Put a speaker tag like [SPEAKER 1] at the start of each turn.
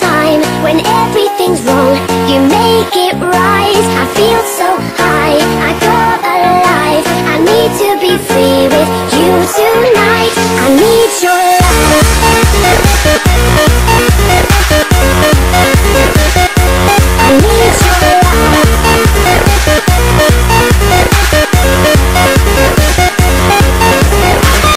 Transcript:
[SPEAKER 1] time When everything's wrong, you make it rise. I feel so high, I come alive I need to be free.